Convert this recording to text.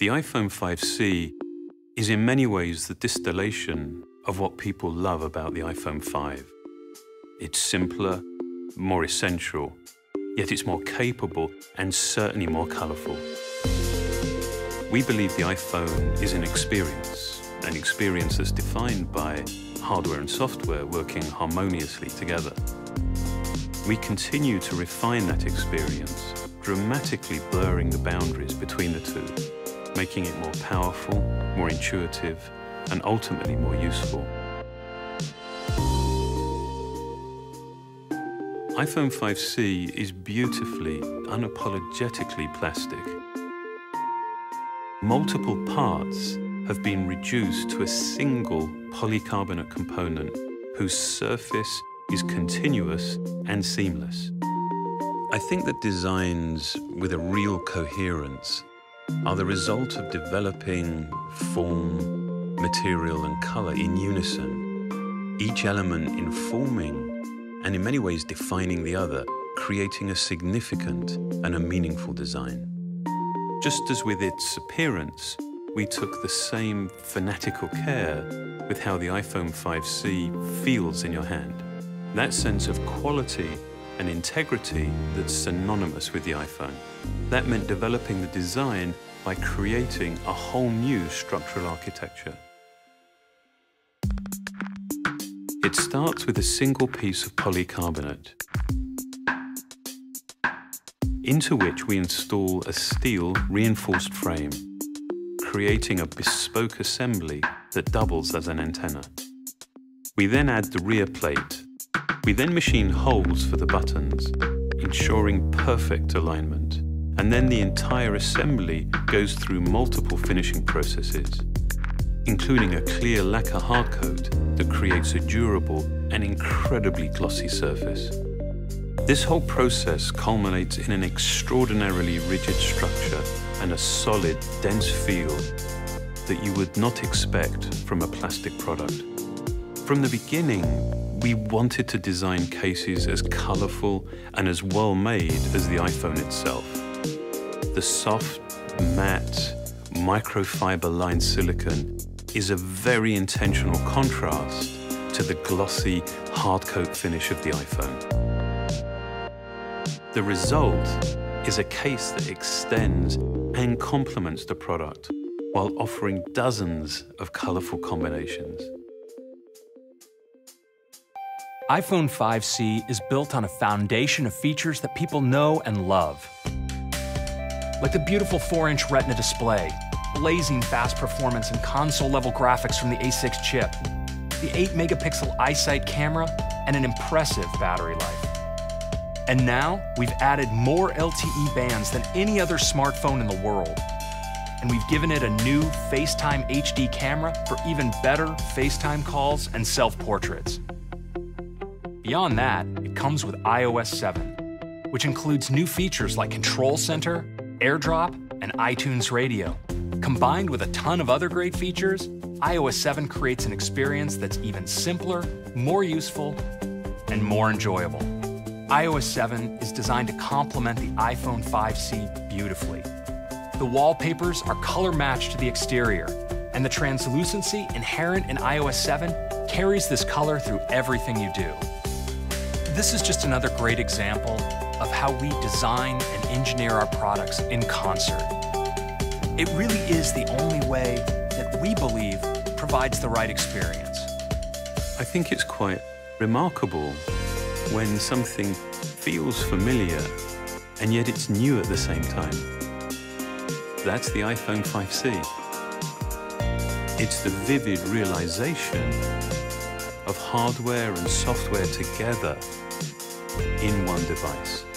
The iPhone 5C is in many ways the distillation of what people love about the iPhone 5. It's simpler, more essential, yet it's more capable and certainly more colorful. We believe the iPhone is an experience, an experience that's defined by hardware and software working harmoniously together. We continue to refine that experience, dramatically blurring the boundaries between the two, making it more powerful, more intuitive, and ultimately more useful. iPhone 5C is beautifully, unapologetically plastic. Multiple parts have been reduced to a single polycarbonate component whose surface is continuous and seamless. I think that designs with a real coherence are the result of developing form, material, and color in unison, each element informing and in many ways defining the other, creating a significant and a meaningful design. Just as with its appearance, we took the same fanatical care with how the iPhone 5C feels in your hand. That sense of quality and integrity that's synonymous with the iPhone. That meant developing the design by creating a whole new structural architecture. It starts with a single piece of polycarbonate, into which we install a steel reinforced frame, creating a bespoke assembly that doubles as an antenna. We then add the rear plate. We then machine holes for the buttons, ensuring perfect alignment. And then the entire assembly goes through multiple finishing processes including a clear lacquer hard coat that creates a durable and incredibly glossy surface. This whole process culminates in an extraordinarily rigid structure and a solid, dense feel that you would not expect from a plastic product. From the beginning, we wanted to design cases as colorful and as well made as the iPhone itself. The soft, matte, microfiber lined silicon is a very intentional contrast to the glossy hard coat finish of the iPhone. The result is a case that extends and complements the product while offering dozens of colorful combinations. iPhone 5C is built on a foundation of features that people know and love. Like the beautiful 4-inch Retina display blazing fast performance and console-level graphics from the A6 chip, the 8-megapixel iSight camera, and an impressive battery life. And now, we've added more LTE bands than any other smartphone in the world. And we've given it a new FaceTime HD camera for even better FaceTime calls and self-portraits. Beyond that, it comes with iOS 7, which includes new features like Control Center, AirDrop, and iTunes Radio. Combined with a ton of other great features, iOS 7 creates an experience that's even simpler, more useful, and more enjoyable. iOS 7 is designed to complement the iPhone 5C beautifully. The wallpapers are color matched to the exterior, and the translucency inherent in iOS 7 carries this color through everything you do. This is just another great example of how we design and engineer our products in concert. It really is the only way that we believe provides the right experience. I think it's quite remarkable when something feels familiar and yet it's new at the same time. That's the iPhone 5C. It's the vivid realization of hardware and software together in one device.